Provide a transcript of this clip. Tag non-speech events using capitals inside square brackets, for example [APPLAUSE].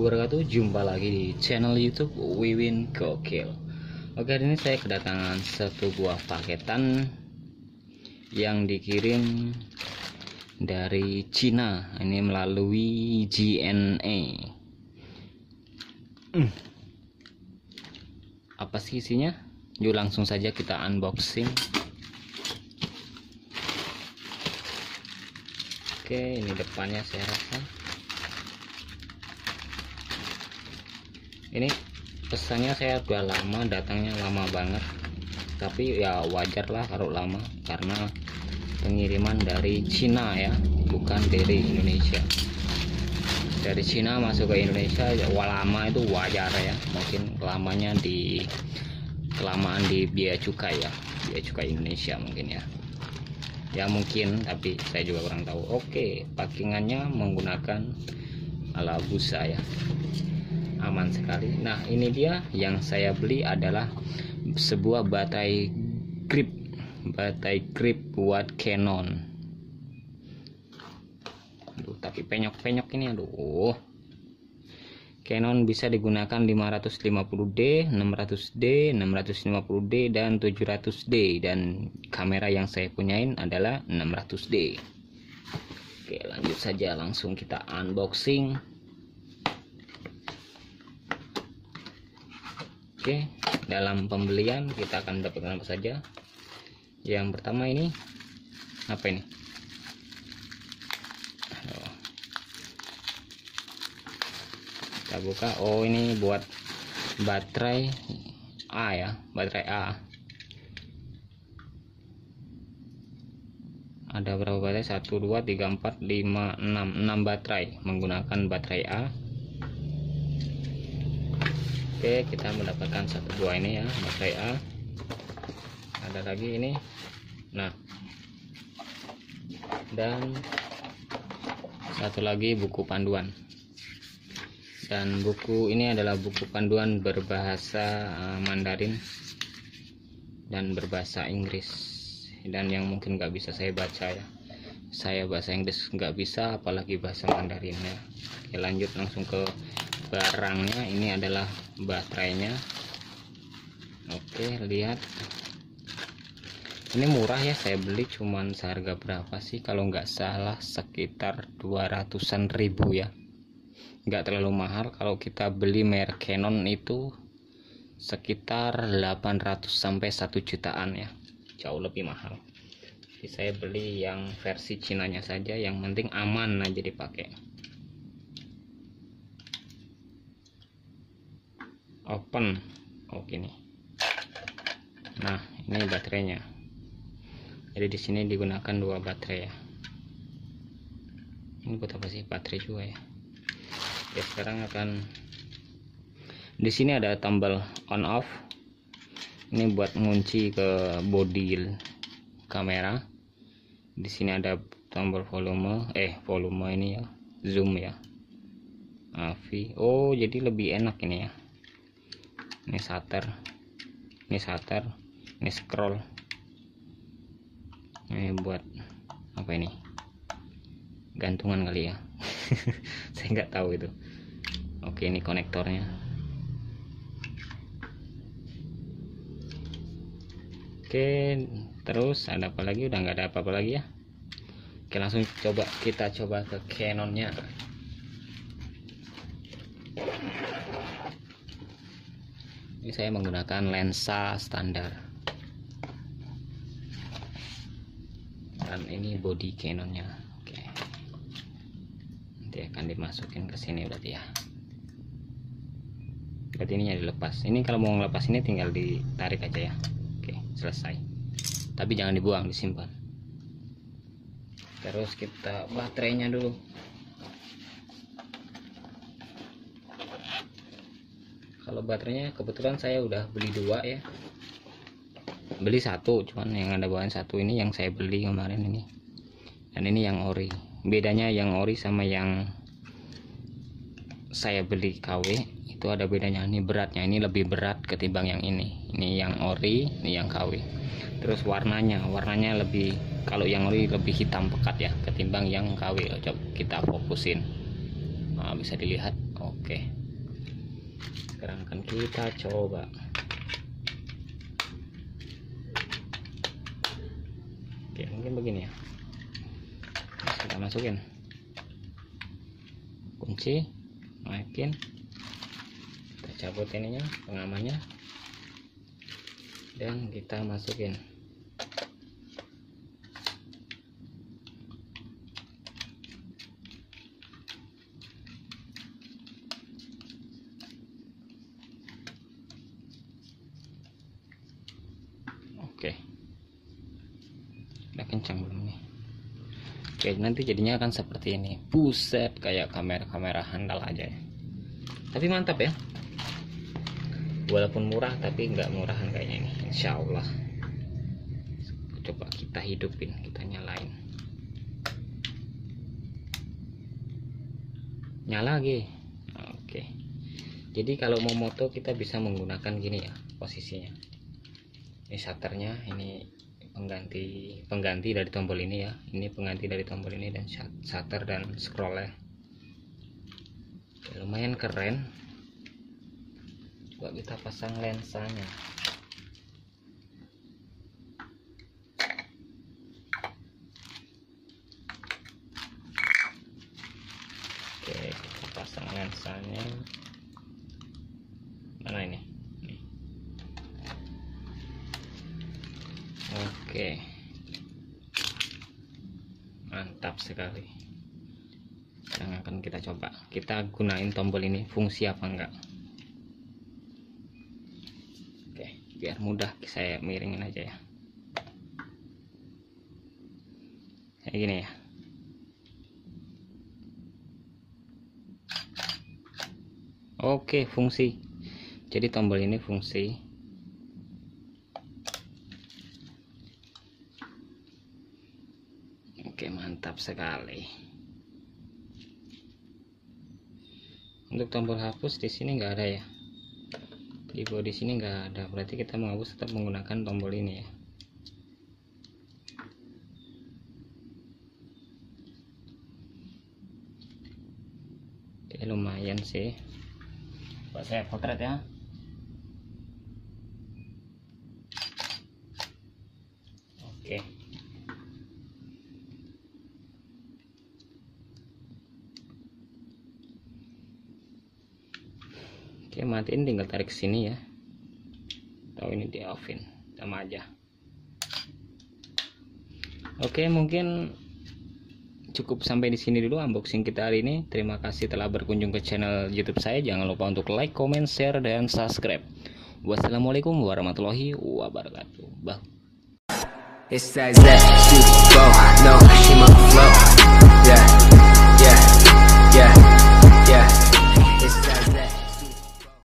wabarakatuh. Jumpa lagi di channel youtube Wiwin Gokil. Oke hari ini saya kedatangan satu buah paketan Yang dikirim dari Cina. Ini melalui GNA. [CLEARS THROAT] Apa sih isinya? Yuk langsung saja kita unboxing. Oke ini depannya saya rasa ini pesannya saya udah lama datangnya lama banget. Tapi ya wajar lah kalau lama karena pengiriman dari Cina ya bukan dari Indonesia. Dari Cina masuk ke Indonesia ya lama itu wajar ya. Mungkin lamanya di kelamaan di biaya cukai ya biaya cukai Indonesia mungkin ya. Ya mungkin tapi saya juga kurang tahu. Oke packingannya menggunakan ala busa ya aman sekali. Nah ini dia yang saya beli adalah sebuah batai grip batai grip buat Canon. Aduh tapi penyok-penyok ini aduh. Canon bisa digunakan 550D, 600D, 650D dan 700D dan kamera yang saya punyain adalah 600D. Oke, lanjut saja. Langsung kita unboxing. Oke, dalam pembelian kita akan mendapatkan apa saja. Yang pertama ini apa ini? Kita buka. Oh, ini buat baterai A ya, baterai A. Ada berapa baterai? 1 2 3 4 5 6 6 baterai menggunakan baterai A Oke kita mendapatkan satu buah ini ya baterai A. Ada lagi ini. Nah. Dan satu lagi buku panduan. Dan buku ini adalah buku panduan berbahasa uh, Mandarin dan berbahasa Inggris. Dan yang mungkin nggak bisa saya baca ya saya bahasa Inggris nggak bisa apalagi bahasa Mandarin ya Oke, lanjut langsung ke barangnya. Ini adalah baterainya. Oke lihat. Ini murah ya saya beli cuman seharga berapa sih? Kalau nggak salah sekitar 200an ribu ya. Nggak terlalu mahal. Kalau kita beli merek Canon itu sekitar 800 sampai 1 jutaan ya. Jauh lebih mahal jadi saya beli yang versi Cinanya saja yang penting aman aja dipakai. Open. Oh gini. Nah ini baterainya. Jadi di sini digunakan dua baterai ya. Ini buat apa sih? Baterai juga ya. Ya sekarang akan di sini ada tombol on off. Ini buat ngunci ke body kamera. Di sini ada tombol volume eh volume ini ya zoom ya. AV oh jadi lebih enak ini ya. Ini shutter. Ini shutter. Ini scroll. Ini buat apa ini? Gantungan kali ya. [LAUGHS] Saya nggak tahu itu. Oke ini konektornya. Oke terus ada apa lagi? Udah nggak ada apa-apa lagi ya? Oke langsung coba kita coba ke Canonnya. Ini saya menggunakan lensa standar. Dan ini body Canonnya. Oke. Nanti akan dimasukin ke sini berarti ya. Berarti ini dilepas. Ini kalau mau ngelepas ini tinggal ditarik aja ya. Oke selesai tapi jangan dibuang disimpan. Terus kita baterainya dulu. Kalau baterainya kebetulan saya udah beli dua ya. Beli satu cuman yang ada bahan satu ini yang saya beli kemarin ini. Dan ini yang ori. Bedanya yang ori sama yang saya beli KW itu ada bedanya. Ini beratnya ini lebih berat ketimbang yang ini. Ini yang ori ini yang KW terus warnanya warnanya lebih kalau yang ori lebih hitam pekat ya ketimbang yang KW coba kita fokusin. Nah, bisa dilihat. Oke. Sekarang akan kita coba. Oke mungkin begini ya. Kita masukin. Kunci naikin kita cabut ininya pengamannya. Dan kita masukin. Oke. Udah kencang belum nih oke nanti jadinya akan seperti ini. Buset kayak kamera-kamera handal aja ya. Tapi mantap ya. Walaupun murah tapi nggak murahan kayaknya ini. Insya Allah. Coba kita hidupin kita nyalain. Nyala lagi oke. Jadi kalau mau moto kita bisa menggunakan gini ya posisinya. Ini shutternya ini pengganti pengganti dari tombol ini ya. Ini pengganti dari tombol ini dan shutter dan scroll ya. Lumayan keren. Coba kita pasang lensanya. Oke kita pasang lensanya mana ini oke. Mantap sekali. Yang akan kita coba. Kita gunain tombol ini. Fungsi apa enggak? Oke biar mudah saya miringin aja ya. Kayak gini ya. Oke fungsi. Jadi tombol ini fungsi oke mantap sekali. Untuk tombol hapus di sini nggak ada ya? Di bawah sini nggak ada. Berarti kita menghapus tetap menggunakan tombol ini ya. Oke, lumayan sih. Buat saya potret ya. Oke oke matiin tinggal tarik sini ya. Tahu ini di offin sama aja. Oke mungkin cukup sampai di sini dulu unboxing kita hari ini. Terima kasih telah berkunjung ke channel youtube saya. Jangan lupa untuk like comment share dan subscribe. Wassalamualaikum warahmatullahi wabarakatuh. Bye. It's that go, no, she my flow. Yeah, yeah, yeah, yeah.